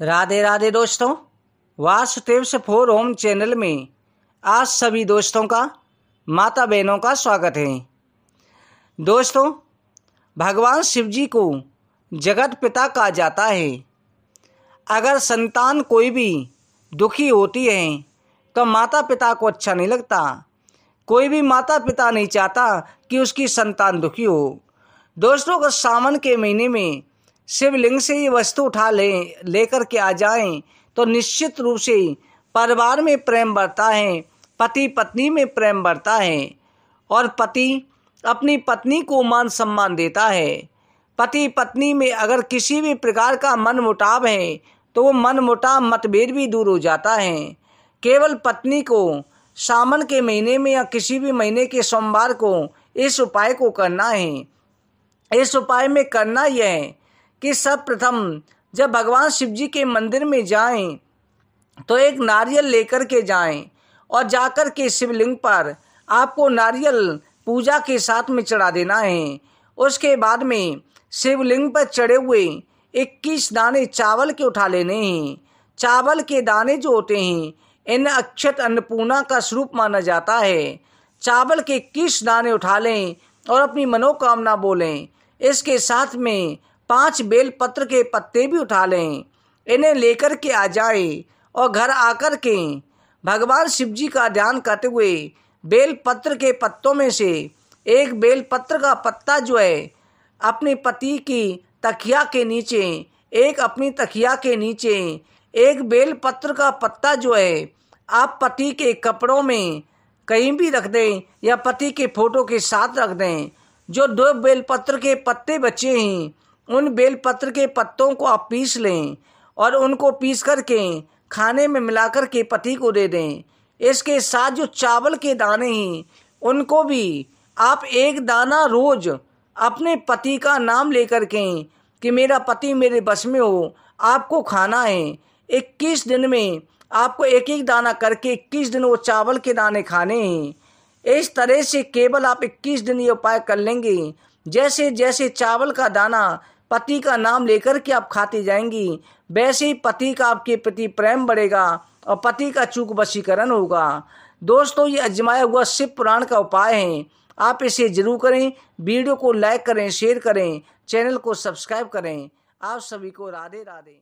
राधे राधे दोस्तों, वासुदेव से four home channel में आज सभी दोस्तों का, माता बहनों का स्वागत है। दोस्तों, भगवान शिव जी को जगत पिता कहा जाता है। अगर संतान कोई भी दुखी होती है तो माता पिता को अच्छा नहीं लगता। कोई भी माता पिता नहीं चाहता कि उसकी संतान दुखी हो। दोस्तों को सावन के महीने में शिवलिंग से ये वस्तु उठा लें, लेकर के आ जाएँ तो निश्चित रूप से परिवार में प्रेम बढ़ता है, पति पत्नी में प्रेम बढ़ता है, और पति अपनी पत्नी को मान सम्मान देता है। पति पत्नी में अगर किसी भी प्रकार का मन मुटाव है तो वो मन मुटाव मतभेद भी दूर हो जाता है। केवल पत्नी को सावन के महीने में या किसी भी महीने के सोमवार को इस उपाय को करना है। इस उपाय में करना यह है कि सब प्रथम जब भगवान शिव जी के मंदिर में जाएँ तो एक नारियल लेकर के जाएँ और जाकर के शिवलिंग पर आपको नारियल पूजा के साथ में चढ़ा देना है। उसके बाद में शिवलिंग पर चढ़े हुए इक्कीस दाने चावल के उठा लेने हैं। चावल के दाने जो होते हैं, इन अक्षत अन्नपूर्णा का स्वरूप माना जाता है। चावल के इक्कीस दाने उठा लें और अपनी मनोकामना बोलें। इसके साथ में पाँच बेल पत्र के पत्ते भी उठा लें। इन्हें लेकर के आ जाए और घर आकर के भगवान शिव जी का ध्यान करते हुए बेल पत्र के पत्तों में से एक बेल पत्र का पत्ता जो है, अपने पति की तकिया के नीचे, एक अपनी तकिया के नीचे, एक बेल पत्र का पत्ता जो है, आप पति के कपड़ों में कहीं भी रख दें या पति के फ़ोटो के साथ रख दें। जो दो बेलपत्र के पत्ते बचे हैं उन बेलपत्र के पत्तों को आप पीस लें और उनको पीस करके खाने में मिलाकर के पति को दे दें। इसके साथ जो चावल के दाने हैं, उनको भी आप एक दाना रोज अपने पति का नाम लेकर के कि मेरा पति मेरे बस में हो, आपको खाना है। इक्कीस दिन में आपको एक एक दाना करके इक्कीस दिन वो चावल के दाने खाने हैं। इस तरह से केवल आप इक्कीस दिन ये उपाय कर लेंगे। जैसे जैसे चावल का दाना पति का नाम लेकर के आप खाती जाएँगी। वैसे ही पति का आपके प्रति प्रेम बढ़ेगा और पति का चूक वशीकरण होगा। दोस्तों, ये अजमाया हुआ शिव पुराण का उपाय है। आप इसे ज़रूर करें, वीडियो को लाइक करें, शेयर करें, चैनल को सब्सक्राइब करें। आप सभी को राधे राधे